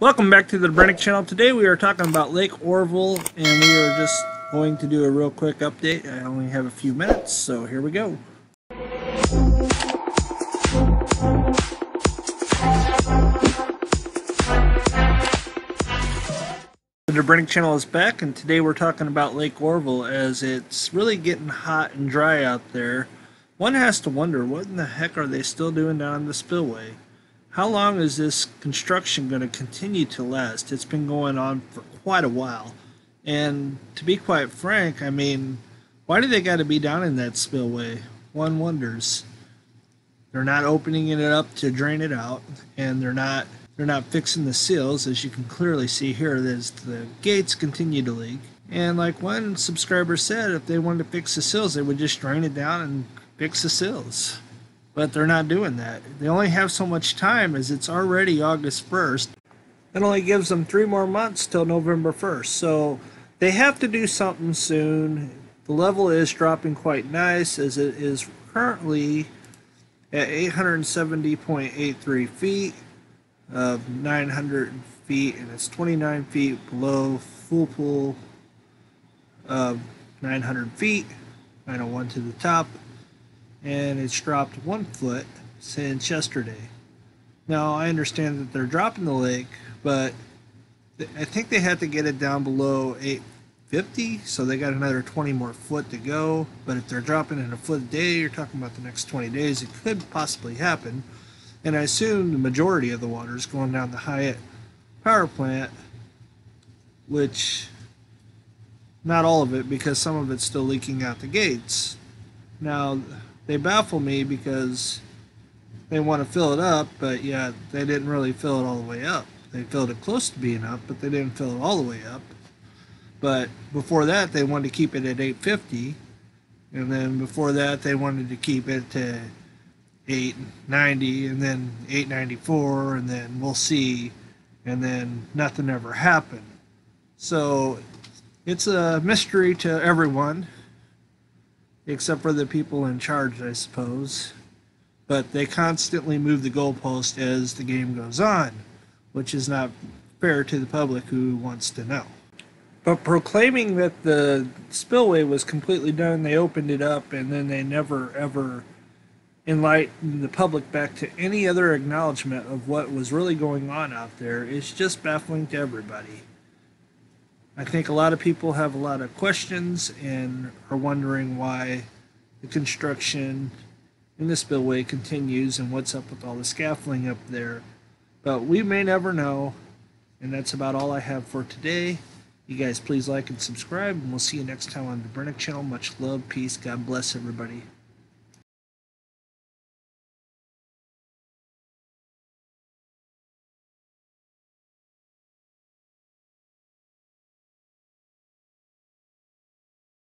Welcome back to the Dobrinich channel. Today we are talking about Lake Oroville and we are just going to do a real quick update. I only have a few minutes, so here we go. The Dobrinich channel is back and today we're talking about Lake Oroville as it's really getting hot and dry out there. One has to wonder what in the heck are they still doing down in the spillway? How long is this construction going to continue to last? It's been going on for quite a while. And to be quite frank, I mean, why do they got to be down in that spillway? One wonders. They're not opening it up to drain it out, and they're not they're not fixing the seals, as you can clearly see here. There's the gates continue to leak, and like one subscriber said, if they wanted to fix the seals, they would just drain it down and fix the seals but they're not doing that. They only have so much time as it's already August 1st. It only gives them three more months till November 1st. So they have to do something soon. The level is dropping quite nice as it is currently at 870.83 feet of 900 feet and it's 29 feet below full pool of 900 feet 901 to the top and it's dropped one foot since yesterday. Now I understand that they're dropping the lake, but I think they had to get it down below 850, so they got another 20 more foot to go. But if they're dropping it a foot a day, you're talking about the next 20 days, it could possibly happen. And I assume the majority of the water is going down the Hyatt power plant, which not all of it, because some of it's still leaking out the gates. Now, they baffle me because they want to fill it up, but yet they didn't really fill it all the way up. They filled it close to being up, but they didn't fill it all the way up. But before that, they wanted to keep it at 850, and then before that, they wanted to keep it to 890, and then 894, and then we'll see, and then nothing ever happened. So it's a mystery to everyone except for the people in charge, I suppose. But they constantly move the goalpost as the game goes on, which is not fair to the public who wants to know. But proclaiming that the spillway was completely done, they opened it up and then they never ever enlightened the public back to any other acknowledgement of what was really going on out there is just baffling to everybody. I think a lot of people have a lot of questions and are wondering why the construction in the spillway continues and what's up with all the scaffolding up there. But we may never know. And that's about all I have for today. You guys please like and subscribe, and we'll see you next time on the Dobrinich channel. Much love, peace, God bless everybody.